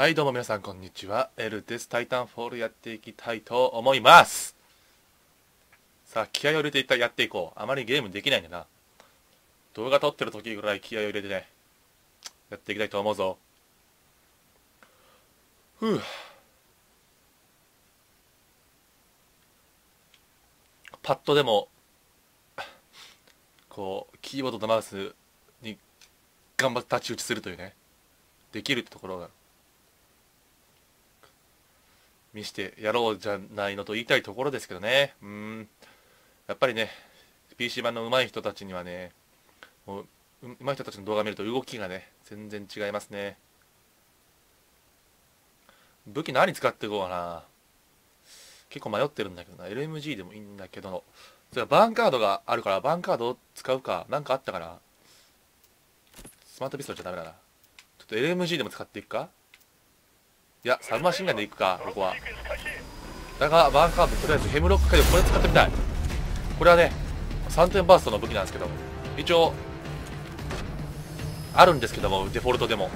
はいどうも皆さんこんにちは。エルですタイタンフォールやっていきたいと思います。さあ気合を入れていったやっていこう。あまりゲームできないんだな。動画撮ってる時ぐらい気合を入れてね。やっていきたいと思うぞ。ふう。パッドでもこうキーボードとマウスに頑張って太刀打ちするというね。できるってところが見してやろうじゃないのと言いたいところですけどね。うん。やっぱりね PC 版の上手い人たちにはねもう上手い人たちの動画見ると動きがね全然違いますね。武器何使っていこうかな。結構迷ってるんだけどな。LMG でもいいんだけど。それバーンカードがあるからバーンカードを使うか何かあったかな。スマートピストルじゃダメだな。ちょっと LMG でも使っていくか。いやサブマシンガンでいくかここは。だがバーンカードとりあえずヘムロック界でこれ使ってみたい。これはね3点バーストの武器なんですけど一応あるんですけどもデフォルトでも。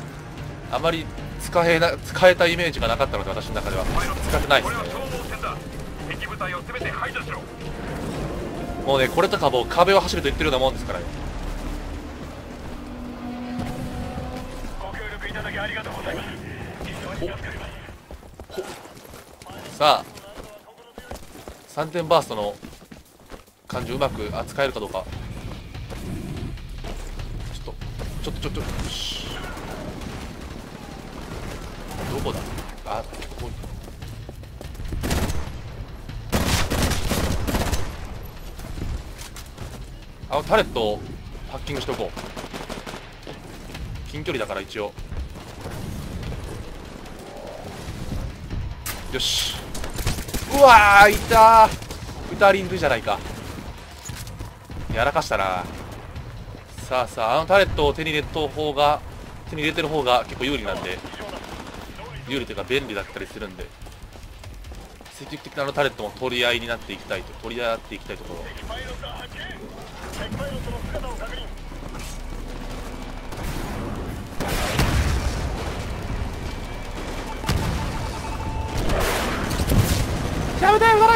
あまり使えな使えたイメージがなかったので私の中では。使ってないですね。もうねこれとかもう壁を走ると言ってるようなもんですから。ねさあ3点バーストの感じうまく扱えるかどうか。ちょっとちょっとちょっとよし。どこだ？あここ。あのタレットをハッキングしておこう。近距離だから一応。よし。うわーいたー。歌リングじゃないか。やらかしたな。さあさああのタレットを手に入れた方が手に入れてる方が結構有利なんで。有利というか便利だったりするんで。積極的なあのタレットも取り合いになっていきたいと取り合っていきたいところ。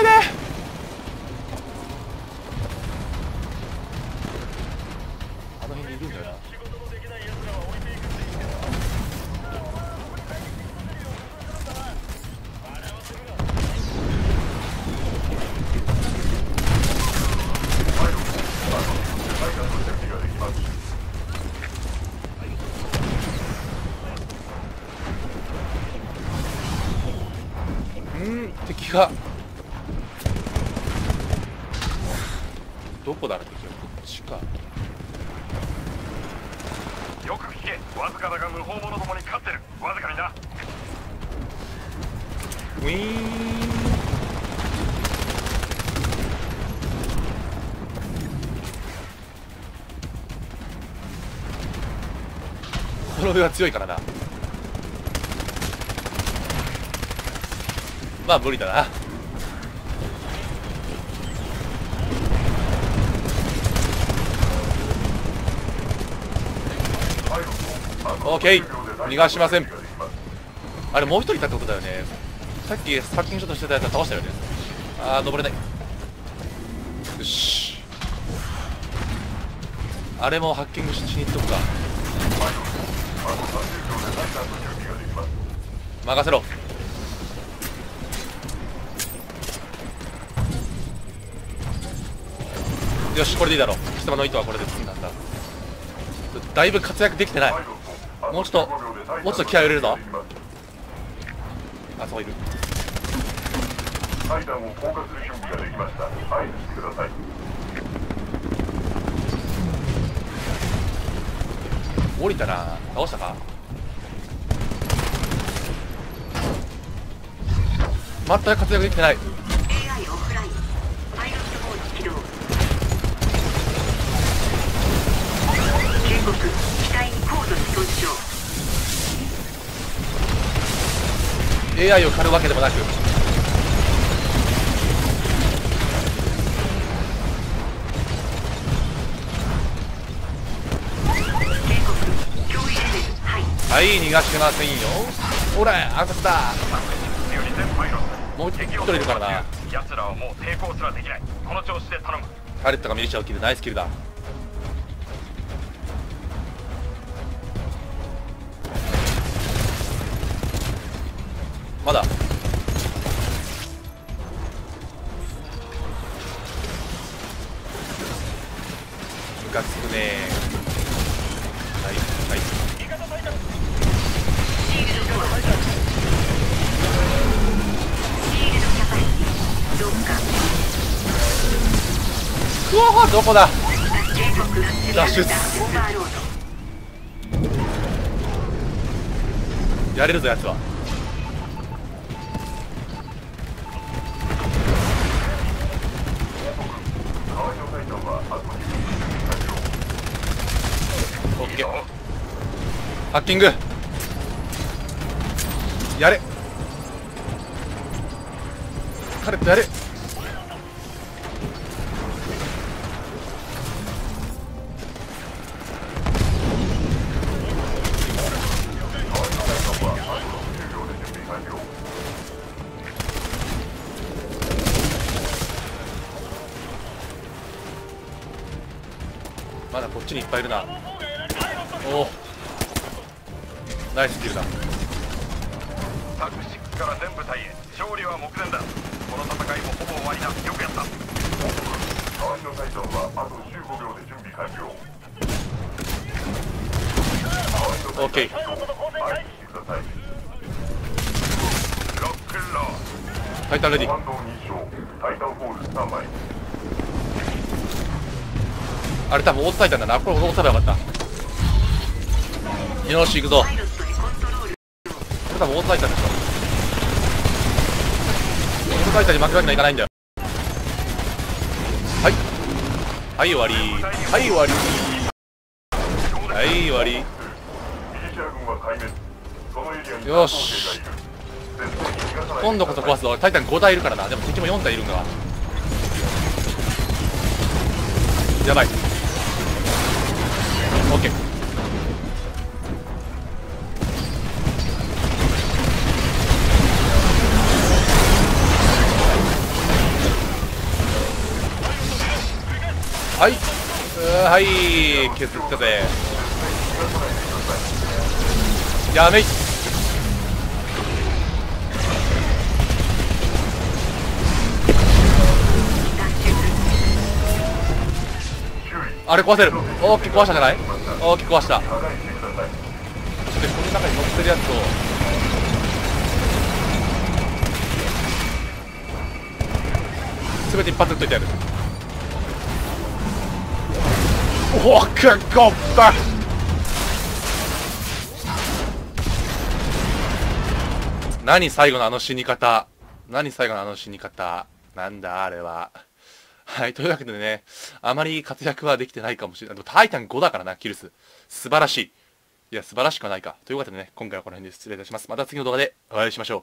いで。あの辺にいるんだよな。うん敵がこだろう敵はこっちかよく聞け。わずかだが無法者どもに勝ってる。わずかにな。ウィーン。この上は強いからな。まあ無理だなオーケー逃がしません。あれもう一人いたってことだよね。さっきハッキングショットしてたやつは倒したよね。あー登れない。よし。あれもハッキングしに行っとくか。任せろ。よしこれでいいだろう。貴様の糸はこれで。済んだいぶ活躍できてない。もうちょっともうちょっと気合い入れるぞ。あそこいる。階段を降下する準備ができました合図してください降りたな倒したか？全く活躍できてない。AI を狩るわけでもなく。はい。逃がしてませんよ。おら暗殺だより全パイロットもう一人いるからな奴らはもう抵抗すらできない。この調子で頼む。タレットがミリシャを切るナイスキルだまだ。ムカつくねはいはい。うわどこだ？脱出。やれるぞやつは。ハッキング。やれ。カレットやれ。まだこっちにいっぱいいるな。おおナイスキルだ。タク6から全部隊へ勝利は目前だ。この戦いもほぼ終わりだ。よくやった。周りのタイタンはあと15秒で準備完了。タイタンレディ。タイタンホールスタンバイあれ多分オートタイタンだな。これオートタイタンよかった。よし行くぞ。これ多分オートタイタンでしょ。オートタイタンに負けるわけにはいかないんだよ。はい。はい終わり。はい終わり。はい終わり。よし。今度こそ壊すぞ。タイタン5体いるからな。でも敵も4体いるんだわ。やばい。はい削ったぜやめい。あれ壊せる。大きく壊したじゃない？大きく壊した。破壊してくださいでこの中に乗ってるやつを。全て一発撃っといてやる。何最後のあの死に方何最後のあの死に方なんだあれははい、というわけでね、あまり活躍はできてないかもしれない。でもタイタン5だからな、キルス。素晴らしい。いや、素晴らしくはないか。というわけでね、今回はこの辺で失礼いたします。また次の動画でお会いしましょう。